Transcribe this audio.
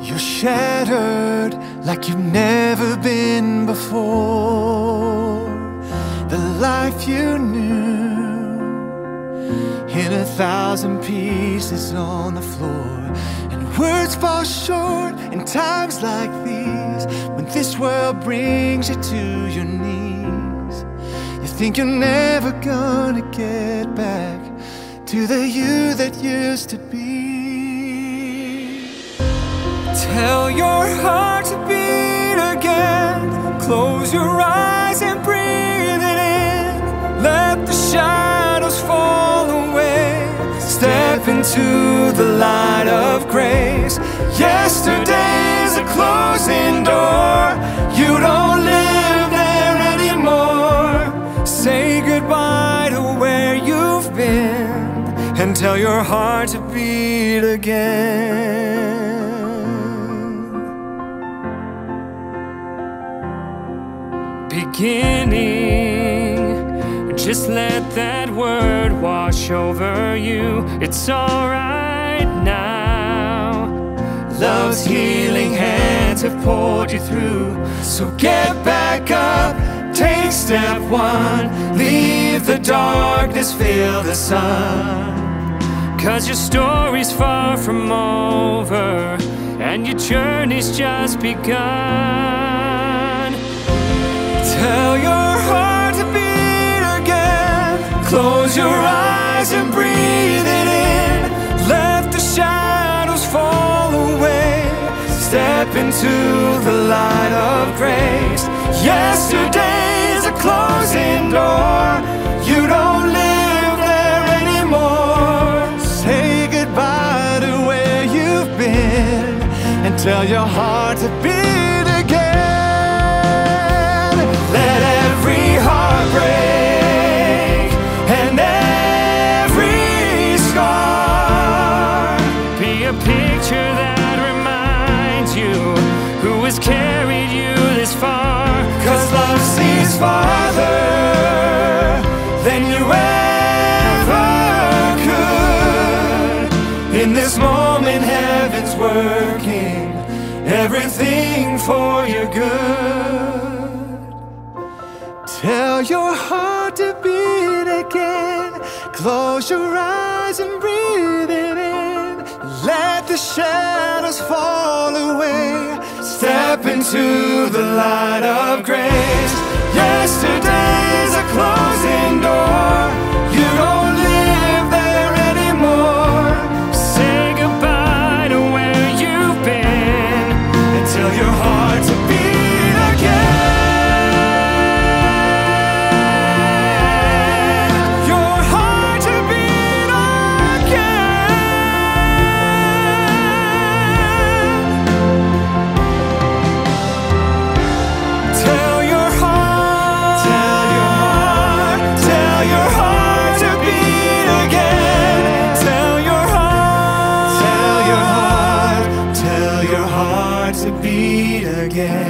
You're shattered like you've never been before. The life you knew in a thousand pieces on the floor. And words fall short in times like these when this world brings you to your knees. You think you're never gonna get back to the you that used to be. Tell your heart to beat again. Close your eyes and breathe it in. Let the shadows fall away. Step into the light of grace. Yesterday's a closing door. You don't live there anymore. Say goodbye to where you've been and tell your heart to beat again. Beginning. Just let that word wash over you. It's alright now. Love's healing hands have pulled you through. So get back up, take step one. Leave the darkness, feel the sun. Cause your story's far from over, and your journey's just begun. Tell your heart to beat again. Close your eyes and breathe it in. Let the shadows fall away. Step into the light of grace. Yesterday's a closing door. You don't live there anymore. Say goodbye to where you've been and tell your heart to beat has carried you this far. Cause love sees farther than you ever could. In this moment, heaven's working everything for your good. Tell your heart to beat again. Close your eyes and breathe it in. Let the shadows fall away. Step into the light of grace. Yesterday's again.